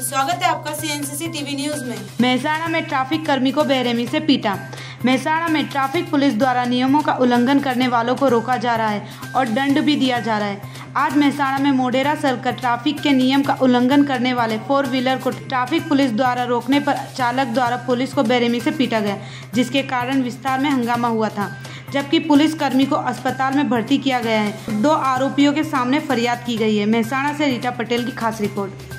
स्वागत है आपका सीएनसीसी टीवी न्यूज़ में। मेहसाणा में ट्रैफ़िक कर्मी को बेरहमी से पीटा। मेहसाणा में ट्रैफ़िक पुलिस द्वारा नियमों का उल्लंघन करने वालों को रोका जा रहा है और दंड भी दिया जा रहा है। आज मेहसाणा में मोडेरा सर्कल ट्रैफ़िक के नियम का उल्लंघन करने वाले फोर व्हीलर को ट्रैफ़िक पुलिस द्वारा रोकने पर चालक द्वारा पुलिस को बेरहमी से पीटा गया, जिसके कारण विस्तार में हंगामा हुआ था, जबकि पुलिस कर्मी को अस्पताल में भर्ती किया गया है। दो आरोपियों के सामने फरियाद की गई है। मेहसाणा से रीटा पटेल की खास रिपोर्ट।